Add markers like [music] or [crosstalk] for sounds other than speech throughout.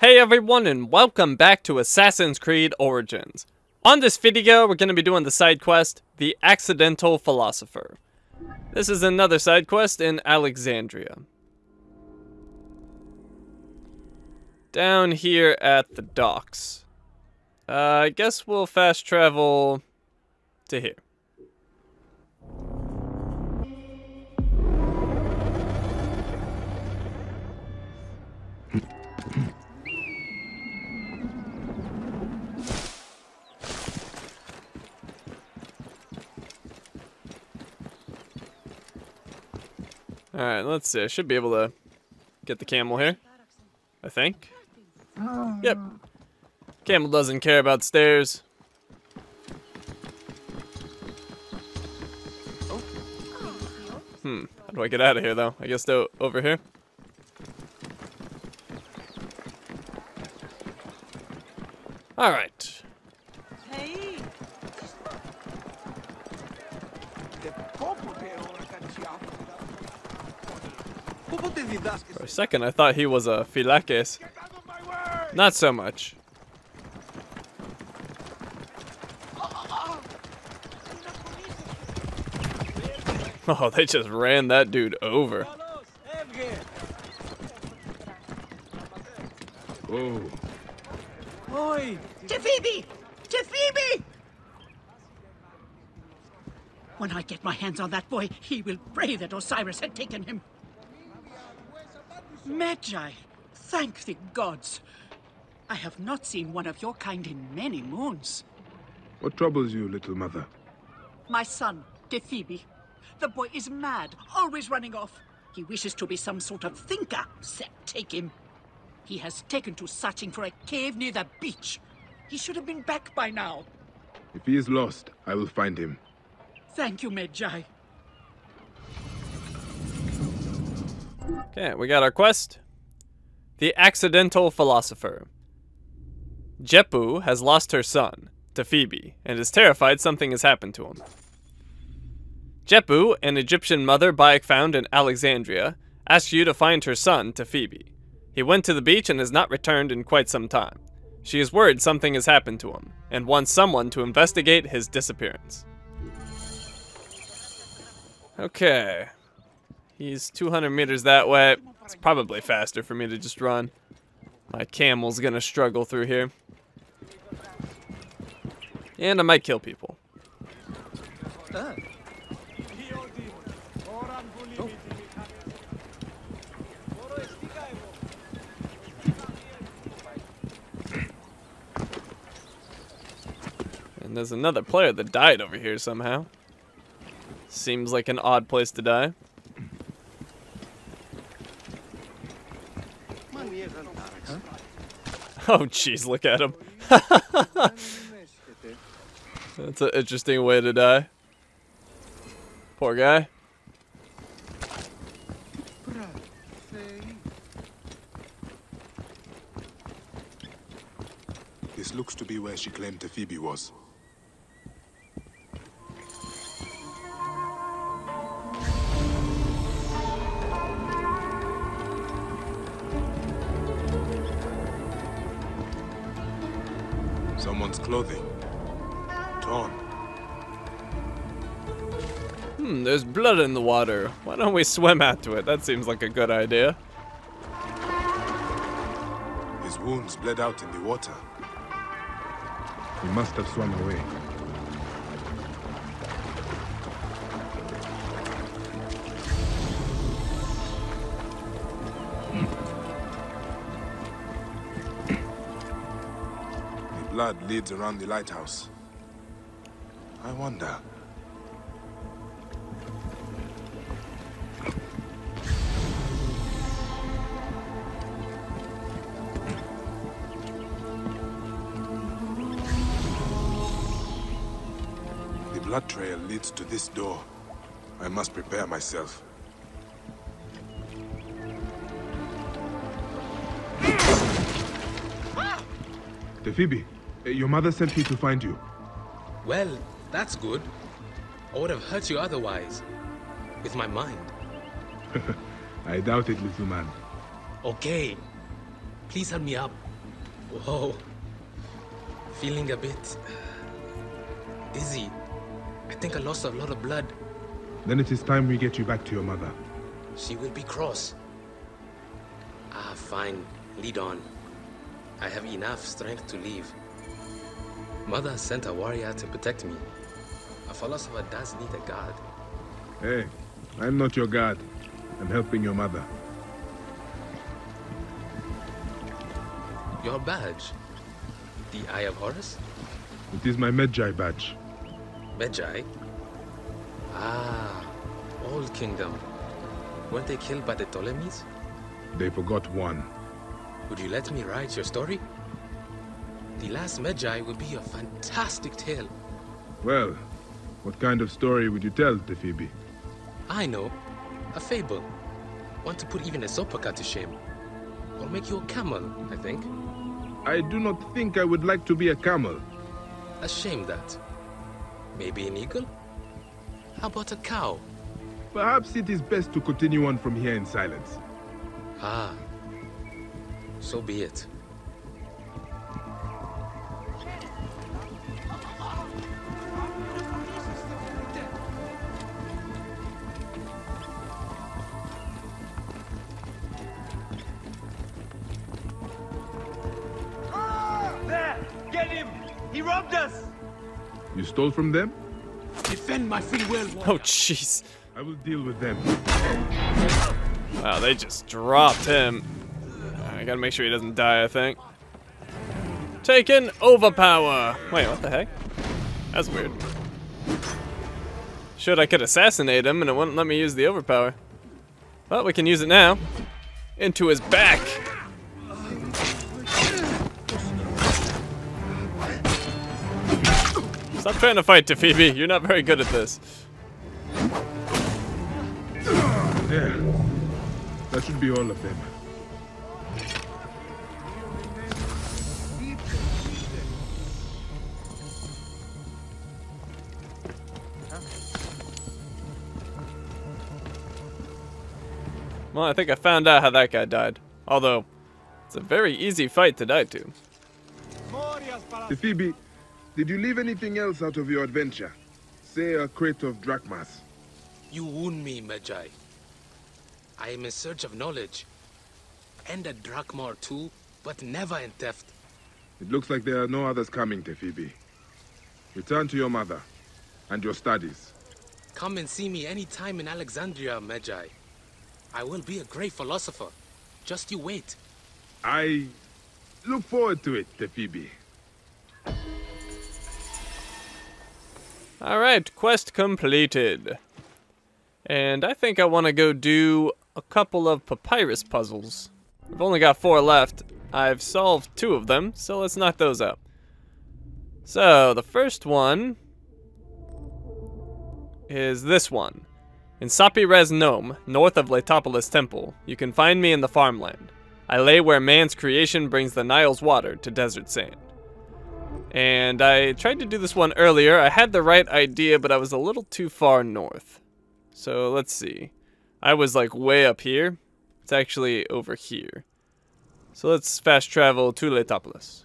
Hey everyone and welcome back to Assassin's Creed Origins. On this video we're going to be doing the side quest, The Accidental Philosopher. This is another side quest in Alexandria. Down here at the docks. Uh, I guess we'll fast travel to here. Alright, let's see. I should be able to get the camel here. I think. Yep. Camel doesn't care about stairs. Hmm. How do I get out of here, though? I guess though over here. All right. For a second, I thought he was a Phylakes. Not so much. [laughs] Oh, they just ran that dude over. Oh, Oi! Tefibi! To Phoebe! When I get my hands on that boy, he will pray that Osiris had taken him. Medjay, thank the gods. I have not seen one of your kind in many moons. what troubles you, little mother? My son, Tefibi. The boy is mad, always running off. He wishes to be some sort of thinker. Set, take him. He has taken to searching for a cave near the beach. He should have been back by now. If he is lost, I will find him. Thank you, Medjay. Okay, we got our quest. The Accidental Philosopher. Jepu has lost her son, Tefibi, and is terrified something has happened to him. Jepu, an Egyptian mother Bayek found in Alexandria, asks you to find her son, Tefibi. He went to the beach and has not returned in quite some time. She is worried something has happened to him, and wants someone to investigate his disappearance. Okay. He's 200 meters that way. It's probably faster for me to just run. My camel's gonna struggle through here. And I might kill people. And there's another player that died over here somehow. Seems like an odd place to die. [laughs] Oh, jeez, look at him. [laughs] That's an interesting way to die. Poor guy. This looks to be where she claimed Tefibi was. Blood in the water. Why don't we swim out to it? That seems like a good idea. His wounds bled out in the water. He must have swum away. The blood leads around the lighthouse. I wonder. Blood trail leads to this door. I must prepare myself. Tefibi, eh, your mother sent me to find you. Well, that's good. I would have hurt you otherwise. With my mind. [laughs] I doubt it, little man. Okay. Please help me up. Whoa. Feeling a bit uh, dizzy. I think I lost a lot of blood. Then it is time we get you back to your mother. She will be cross. Ah, fine. Lead on. I have enough strength to leave. Mother sent a warrior to protect me. A philosopher does need a guard. Hey, I'm not your guard. I'm helping your mother. Your badge? The Eye of Horus? It is my Medjay badge. Medjay? Ah, Old Kingdom. Weren't they killed by the Ptolemies? They forgot one. Would you let me write your story? The Last Medjay will be a fantastic tale. Well, what kind of story would you tell, Tefibi? I know. A fable. Want to put even a Zopaka to shame. Or make you a camel, I think. I do not think I would like to be a camel. A shame that. Maybe an eagle? How about a cow? Perhaps it is best to continue on from here in silence. Ah. So be it. Stole from them? Defend my free will. Oh, jeez. I will deal with them. Wow, they just dropped him. I gotta make sure he doesn't die, I think. Taken overpower. Wait, what the heck? That's weird. Should I could assassinate him and it wouldn't let me use the overpower. Well, we can use it now. Into his back. Stop trying to fight, Tefibi. You're not very good at this. There. That should be all of them. Well, I think I found out how that guy died. Although, it's a very easy fight to die to. Tefibi, did you leave anything else out of your adventure? Say a crate of drachmas. You wound me, Medjay. I am in search of knowledge. And a drachma or two, but never in theft. It looks like there are no others coming, Tefibi. Return to your mother and your studies. Come and see me any time in Alexandria, Medjay. I will be a great philosopher. Just you wait. I look forward to it, Tefibi. Alright, quest completed. And I think I want to go do a couple of papyrus puzzles. I've only got four left. I've solved two of them, so let's knock those out. So, the first one is this one. In Sapi-Res Nome, north of Letopolis Temple, you can find me in the farmland. I lay where man's creation brings the Nile's water to desert sand. And I tried to do this one earlier. I had the right idea, but I was a little too far north. So let's see. I was like way up here. It's actually over here. So let's fast travel to Letopolis.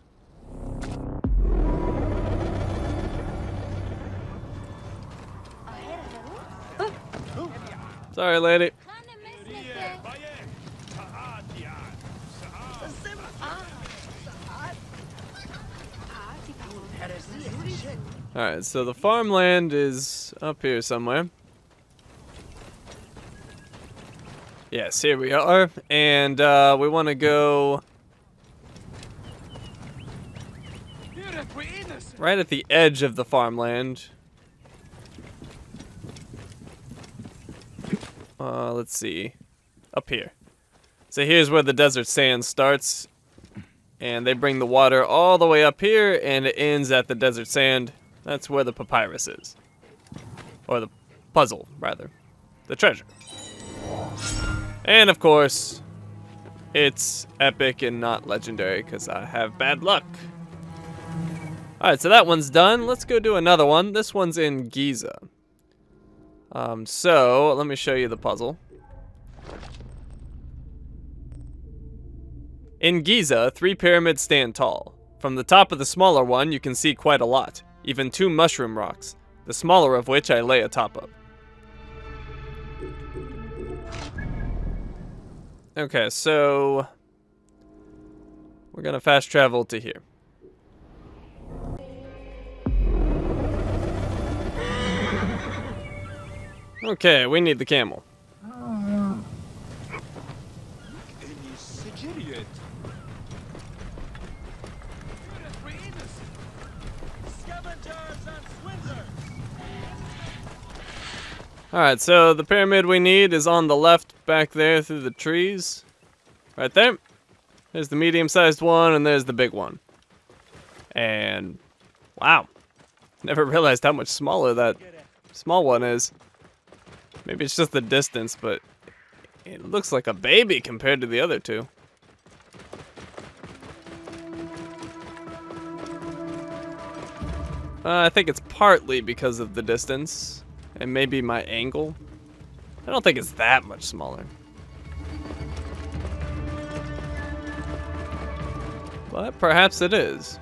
Sorry, lady. Alright, so the farmland is up here somewhere. Yes, here we are. And uh, we want to go right at the edge of the farmland. Uh, let's see. Up here. So here's where the desert sand starts. And they bring the water all the way up here, and it ends at the desert sand. That's where the papyrus is. Or the puzzle, rather. The treasure. And of course, it's epic and not legendary because I have bad luck. Alright, so that one's done. Let's go do another one. This one's in Giza. Um, so, let me show you the puzzle. In Giza, three pyramids stand tall. From the top of the smaller one, you can see quite a lot, even two mushroom rocks, the smaller of which I lay atop of. Okay, so we're gonna fast travel to here. Okay, we need the camel. Alright, so the pyramid we need is on the left back there through the trees. Right there. There's the medium-sized one, and there's the big one. And, wow. Never [laughs] realized how much smaller that small one is. Maybe it's just the distance, but it looks like a baby compared to the other two. Uh, I think it's partly because of the distance and maybe my angle. I don't think it's that much smaller. But perhaps it is.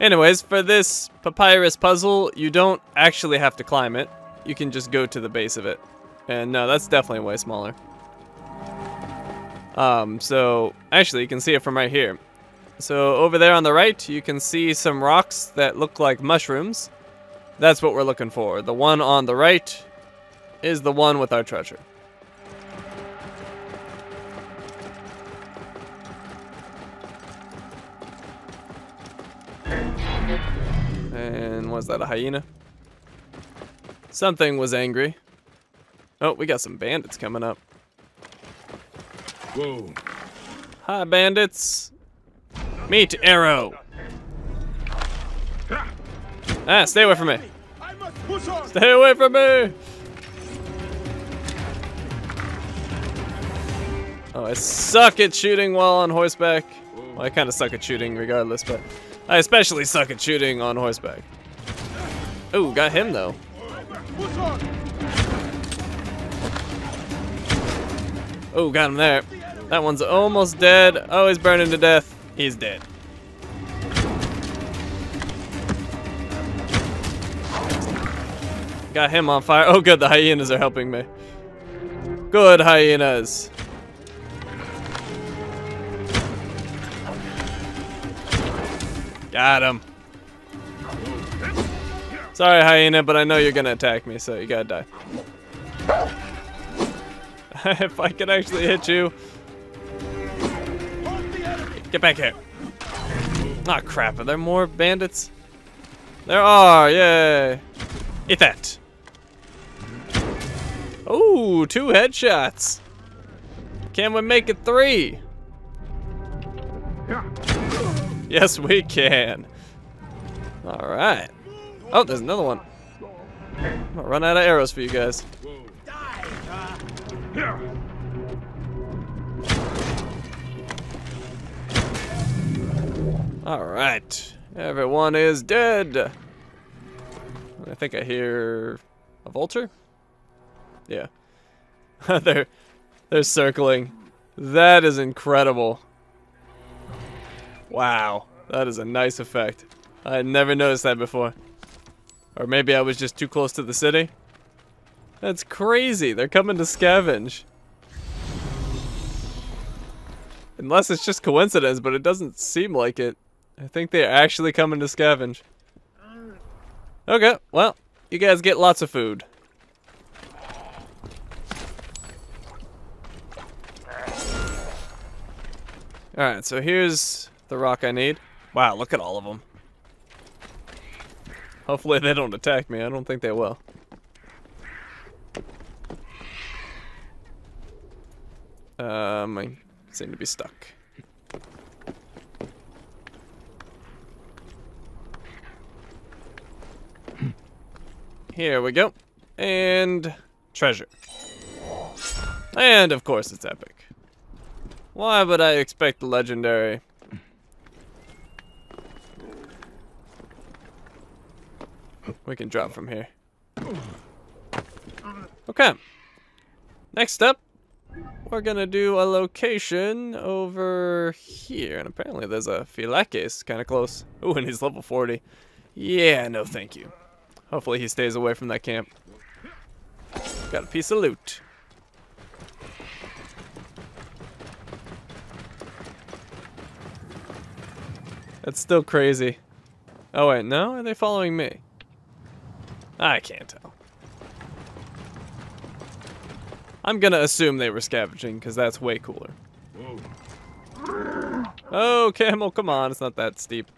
Anyways, for this papyrus puzzle, you don't actually have to climb it. You can just go to the base of it. And no, that's definitely way smaller. Um, so, actually, you can see it from right here. So, over there on the right, you can see some rocks that look like mushrooms. That's what we're looking for. The one on the right is the one with our treasure. And was that a hyena? Something was angry. Oh, we got some bandits coming up. Whoa. Hi, bandits. Meet Arrow. Ah, stay away from me. Stay away from me. Oh, I suck at shooting while on horseback. Well, I kind of suck at shooting regardless, but I especially suck at shooting on horseback. Ooh, got him though. Oh, got him there. That one's almost dead. Oh, he's burning to death. He's dead. Got him on fire. Oh, good. The hyenas are helping me. Good hyenas. Got him. Sorry, hyena, but I know you're gonna attack me, so you gotta die. [laughs] if I can actually hit you. Get back here. Ah, oh, crap. Are there more bandits? There are, yay. Eat that. Oh, two headshots. Can we make it three? Yes, we can. All right. Oh, there's another one. I'm gonna run out of arrows for you guys. All right. Everyone is dead. I think I hear a vulture. Yeah. [laughs] they're they're circling. That is incredible. Wow. That is a nice effect. I had never noticed that before. Or maybe I was just too close to the city. That's crazy. They're coming to scavenge. Unless it's just coincidence, but it doesn't seem like it. I think they're actually coming to scavenge. Okay, well, you guys get lots of food. Alright, so here's the rock I need. Wow, look at all of them. Hopefully they don't attack me. I don't think they will. Um, I seem to be stuck. Here we go. And treasure. And of course it's epic. Why would I expect the legendary? We can drop from here. Okay. Next up, we're gonna do a location over here. And apparently there's a Phylakes kind of close. Ooh, and he's level 40. Yeah, no thank you. Hopefully he stays away from that camp. Got a piece of loot. That's still crazy. Oh wait, no? Are they following me? I can't tell. I'm gonna assume they were scavenging, because that's way cooler. Oh, camel, come on, it's not that steep.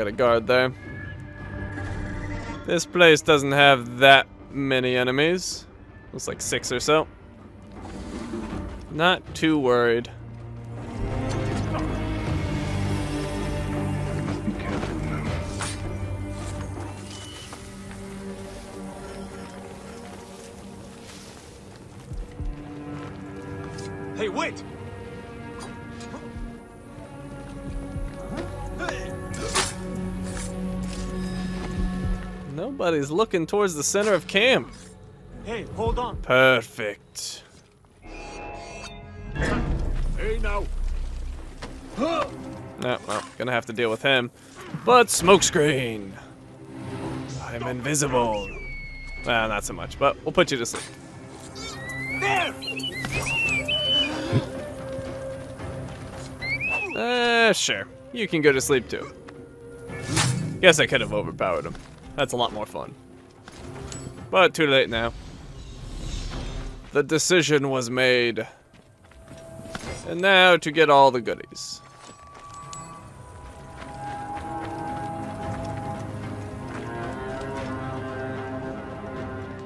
Got a guard there. This place doesn't have that many enemies. Looks like six or so. Not too worried. Nobody's looking towards the center of camp. Hey, hold on. Perfect. Hey now. No, well, gonna have to deal with him. But smokescreen. I'm invisible. Well, not so much, but we'll put you to sleep. There! Uh, sure. You can go to sleep too. Guess I could have overpowered him. That's a lot more fun. But too late now. The decision was made. And now to get all the goodies.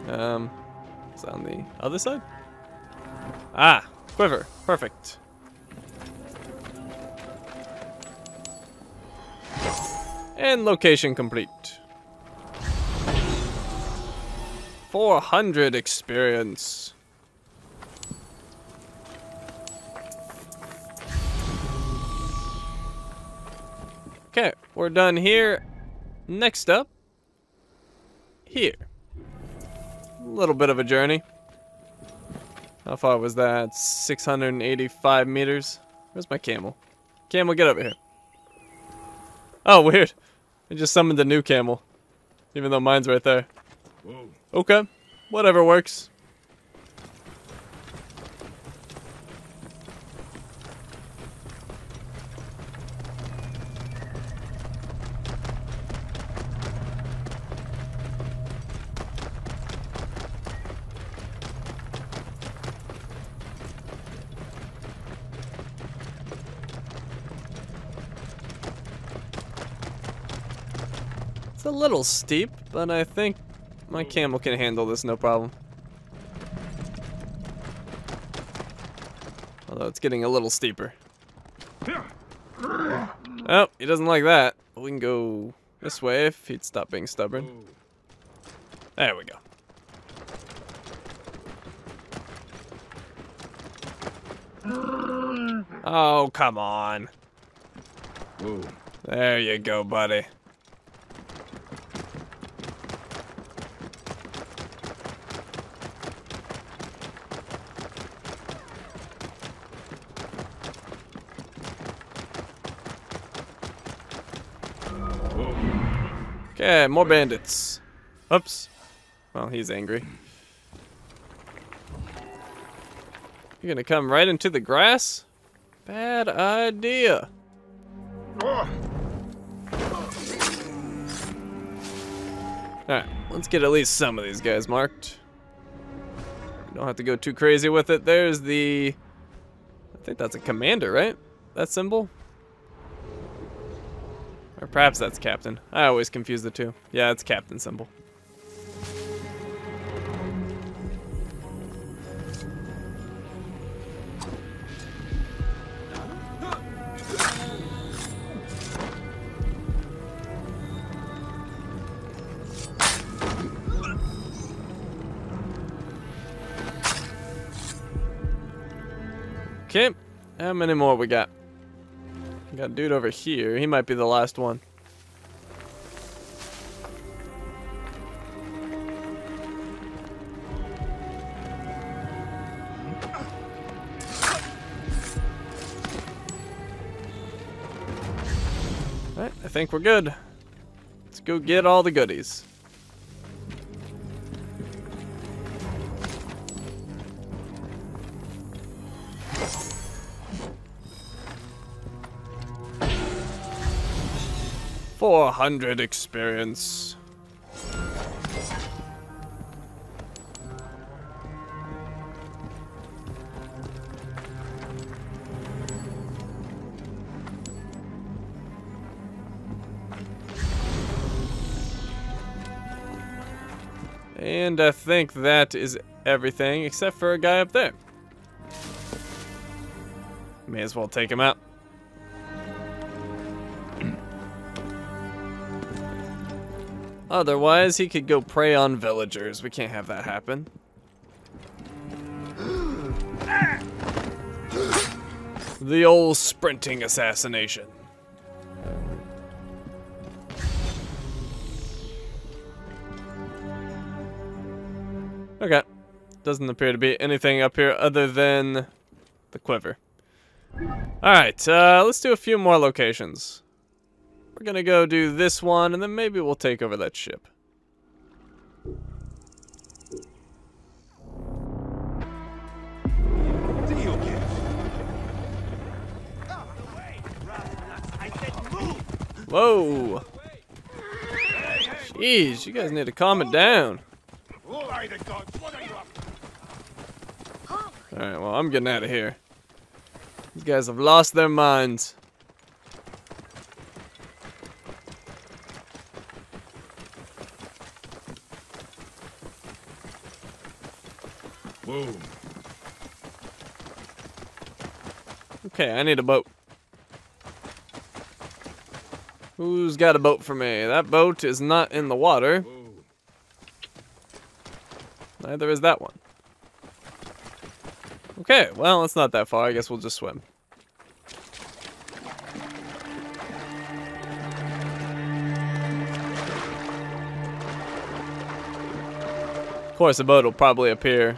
Um, that on the other side? Ah, quiver. Perfect. And location complete. 400 experience. Okay, we're done here. Next up, here. A little bit of a journey. How far was that? 685 meters? Where's my camel? Camel, get over here. Oh, weird. I just summoned a new camel. Even though mine's right there. Whoa. Okay. Whatever works. It's a little steep, but I think my camel can handle this no problem. Although it's getting a little steeper. Oh, he doesn't like that. We can go this way if he'd stop being stubborn. There we go. Oh, come on. There you go, buddy. Okay, more bandits. Oops. Well, he's angry. You're gonna come right into the grass? Bad idea. Alright, let's get at least some of these guys marked. Don't have to go too crazy with it. There's the... I think that's a commander, right? That symbol? Or perhaps that's Captain. I always confuse the two. Yeah, it's Captain symbol. Okay, how many more we got? Got a dude over here. He might be the last one. Alright, I think we're good. Let's go get all the goodies. Four hundred experience. And I think that is everything except for a guy up there. May as well take him out. Otherwise, he could go prey on villagers. We can't have that happen. The old sprinting assassination. Okay. Doesn't appear to be anything up here other than the quiver. Alright, uh, let's do a few more locations. We're gonna go do this one, and then maybe we'll take over that ship. Whoa! Jeez, you guys need to calm it down. Alright, well, I'm getting out of here. These guys have lost their minds. Okay, I need a boat. Who's got a boat for me? That boat is not in the water. Whoa. Neither is that one. Okay, well, it's not that far. I guess we'll just swim. Of course, a boat will probably appear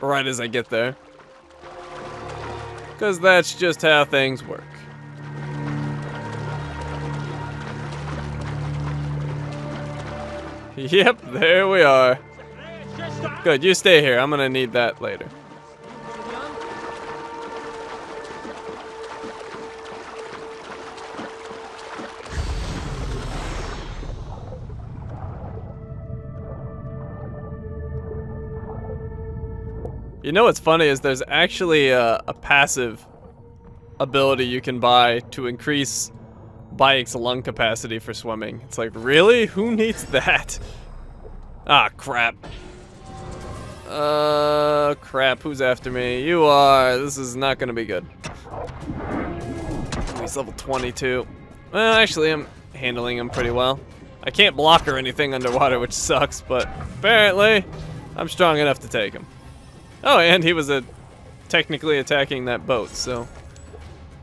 right as I get there. Because that's just how things work. Yep, there we are. Good, you stay here. I'm gonna need that later. You know what's funny is there's actually a, a passive ability you can buy to increase Bayek's lung capacity for swimming. It's like, really? Who needs that? Ah, crap. Uh, crap. Who's after me? You are. This is not to be good. He's level 22. Well, actually, I'm handling him pretty well. I can't block or anything underwater, which sucks, but apparently, I'm strong enough to take him. Oh, and he was a technically attacking that boat, so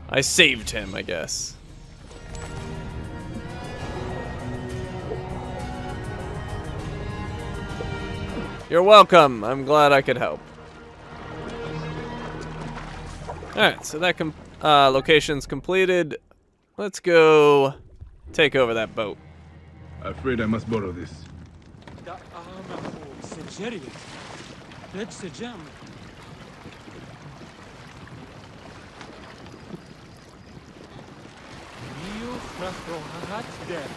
I saved him, I guess. You're welcome. I'm glad I could help. Alright, so that com uh, location's completed. Let's go take over that boat. Afraid I must borrow this. Seçeri. Let's sejam. Rio frasto hat der.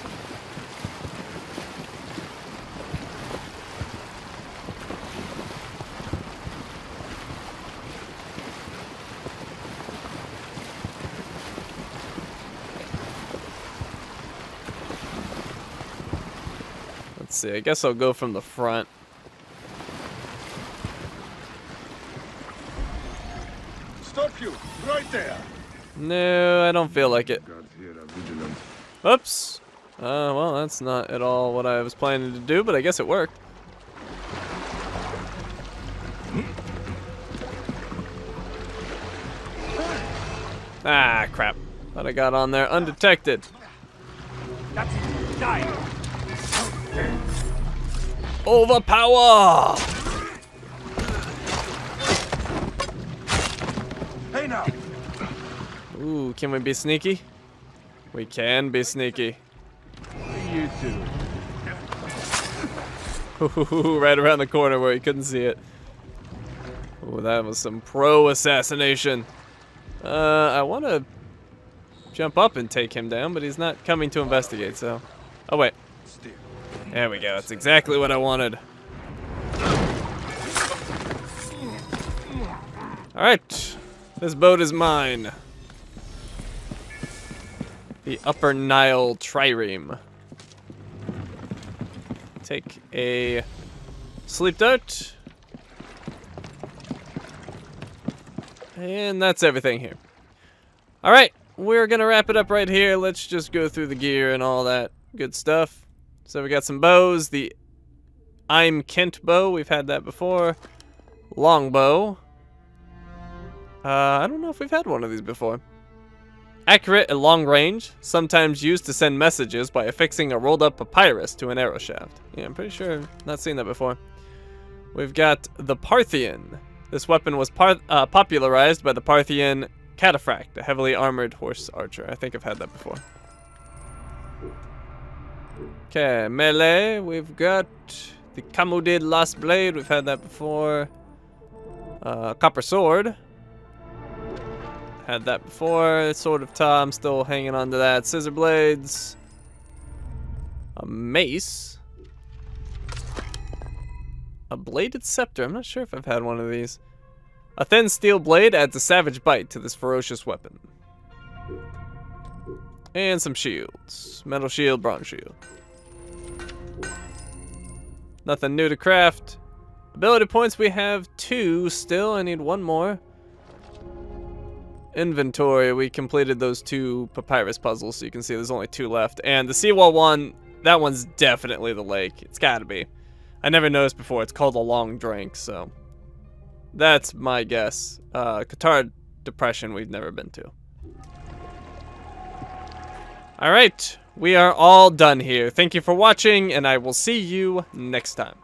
Let's see. I guess I'll go from the front. Stop you! Right there! No, I don't feel like it. Guards here are vigilant. Oops. Uh, well, that's not at all what I was planning to do, but I guess it worked. Ah, crap. Thought I got on there undetected. That's Overpower! Ooh, can we be sneaky? We can be sneaky. You [laughs] two. Ooh, right around the corner where he couldn't see it. Ooh, that was some pro assassination. Uh, I want to jump up and take him down, but he's not coming to investigate, so. Oh, wait. There we go. That's exactly what I wanted. Alright. This boat is mine. The Upper Nile Trireme. Take a sleep dart. And that's everything here. Alright, we're gonna wrap it up right here. Let's just go through the gear and all that good stuff. So we got some bows. The I'm Kent bow, we've had that before. Longbow. Uh, I don't know if we've had one of these before. Accurate at long range, sometimes used to send messages by affixing a rolled up papyrus to an arrow shaft. Yeah, I'm pretty sure I've not seen that before. We've got the Parthian. This weapon was uh, popularized by the Parthian Cataphract, a heavily armored horse archer. I think I've had that before. Okay, melee. We've got the Kamudid Lost Blade. We've had that before. Uh, copper Sword. Had that before. Sword of Tom, still hanging on to that. Scissor Blades. A Mace. A Bladed Scepter. I'm not sure if I've had one of these. A thin steel blade adds a savage bite to this ferocious weapon. And some shields. Metal shield, bronze shield. Nothing new to craft. Ability points, we have two still. I need one more. Inventory, we completed those two papyrus puzzles, so you can see there's only two left. And the seawall one, that one's definitely the lake. It's gotta be. I never noticed before. It's called a long drink, so that's my guess. Uh, Qattara Depression, we've never been to. All right, we are all done here. Thank you for watching, and I will see you next time.